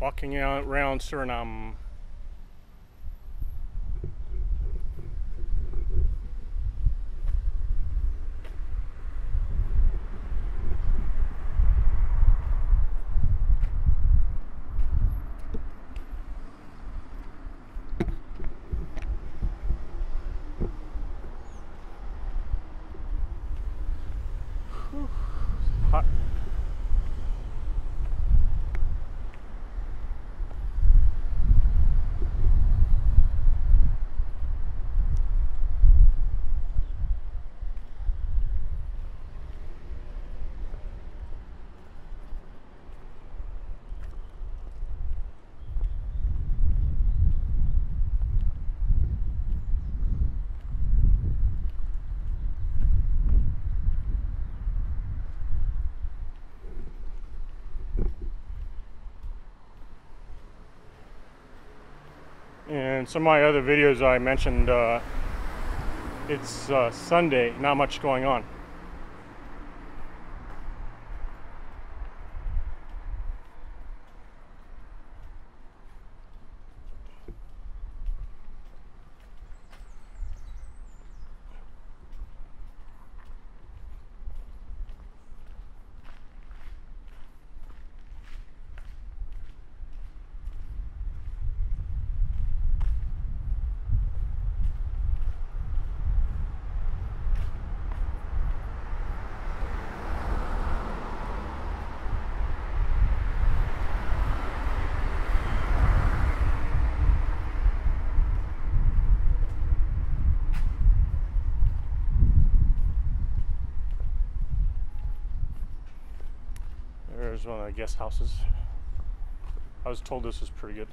walking around Suriname. Some of my other videos I mentioned, uh, it's uh, Sunday, not much going on. There's one of the guest houses. I was told this was pretty good.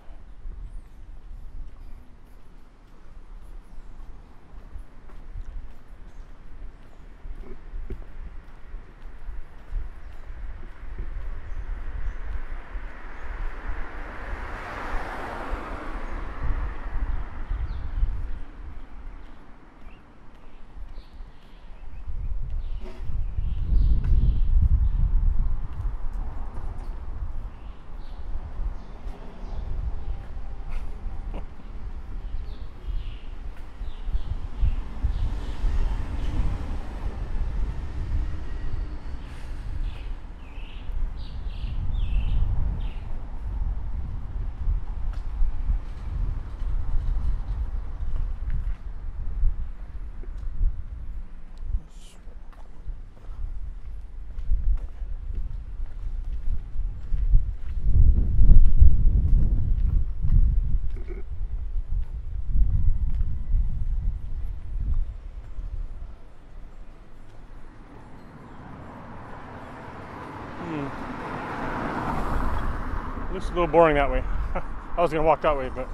Looks a little boring that way. I was gonna walk that way, but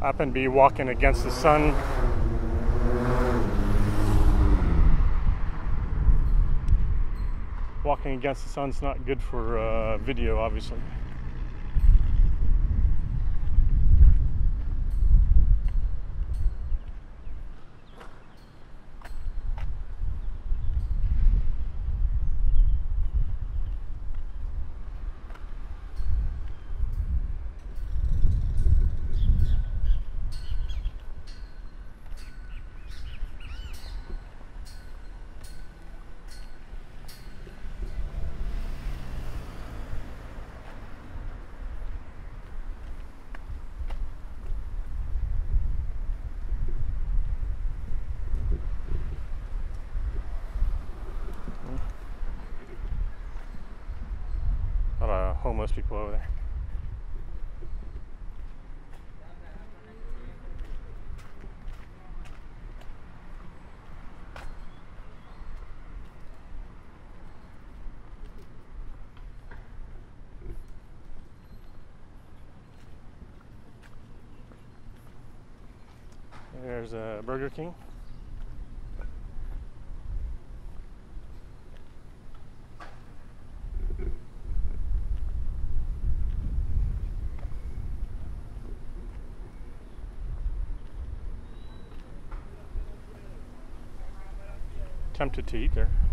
happen to be walking against the sun. Walking against the sun's not good for uh, video, obviously. homeless people over there. There's a Burger King. Eat there.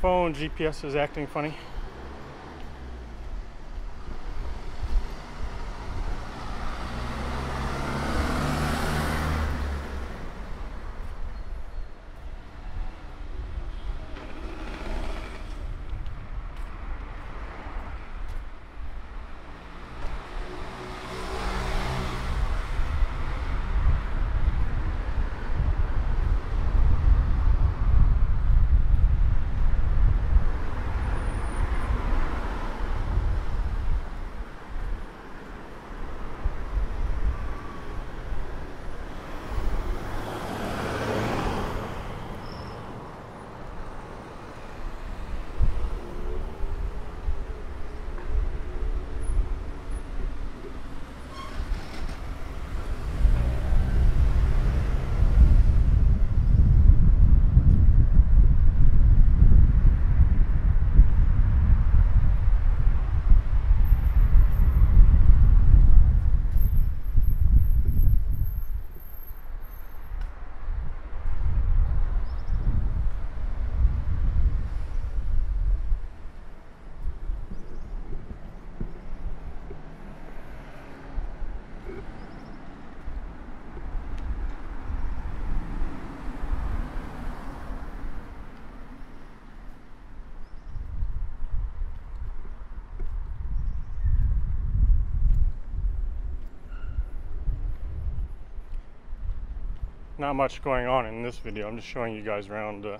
Phone GPS is acting funny. Not much going on in this video. I'm just showing you guys around uh,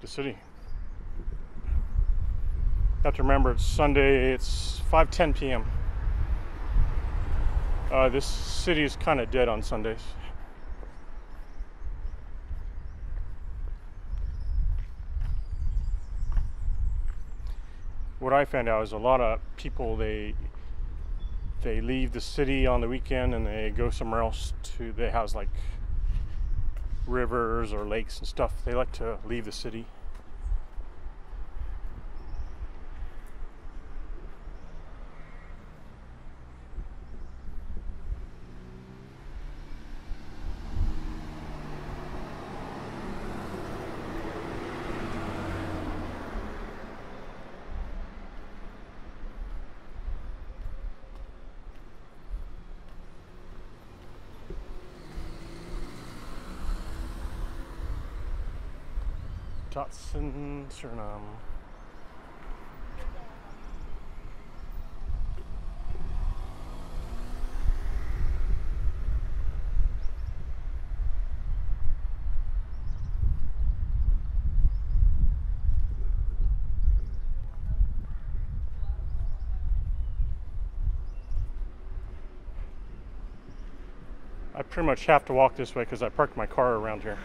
the city. Have to remember it's Sunday, it's 5.10 p.m. Uh, this city is kind of dead on Sundays. What I found out is a lot of people, they they leave the city on the weekend and they go somewhere else to they have like rivers or lakes and stuff, they like to leave the city. that's in Suriname. I pretty much have to walk this way because I parked my car around here.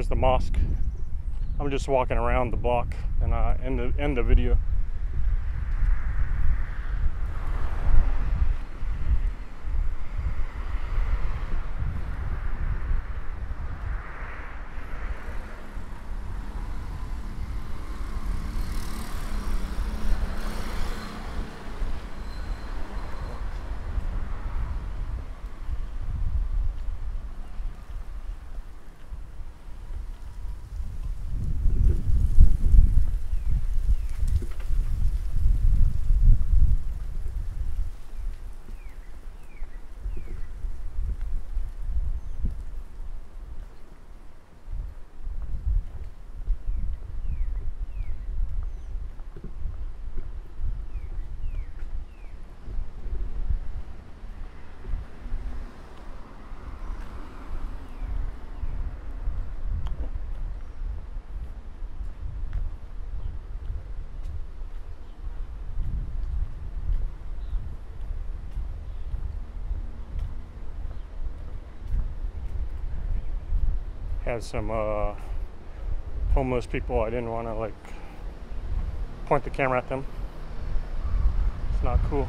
There's the mosque. I'm just walking around the block and uh, end the end the video. Had some uh, homeless people. I didn't want to like point the camera at them. It's not cool.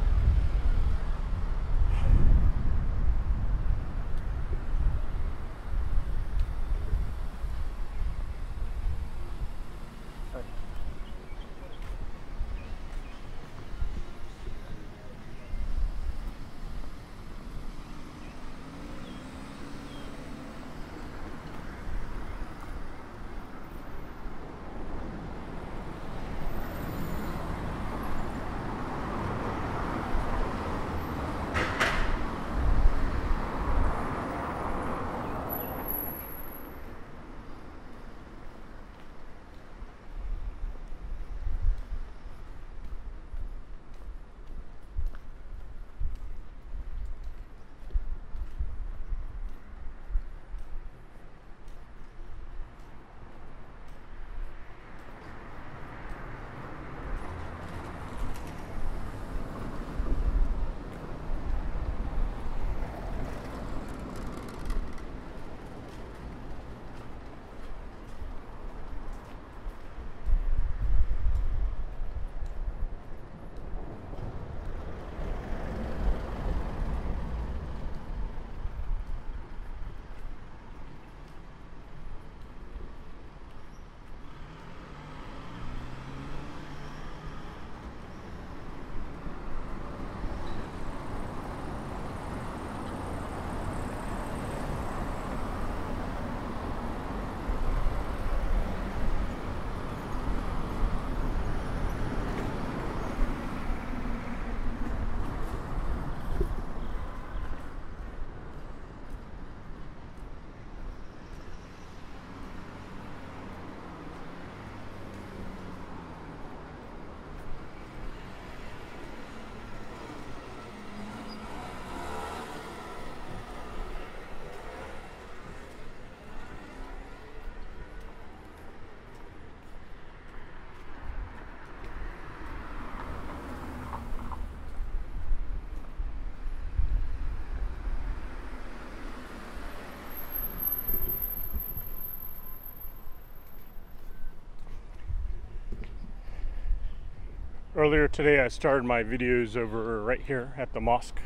Earlier today I started my videos over right here at the mosque.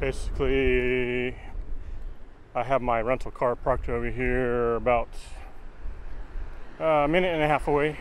Basically, I have my rental car parked over here about a minute and a half away.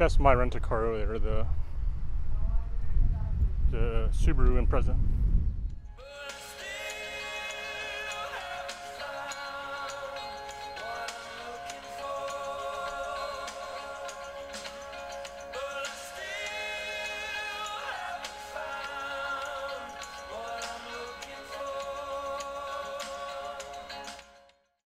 That's my rental car over there, the the Subaru Impreza.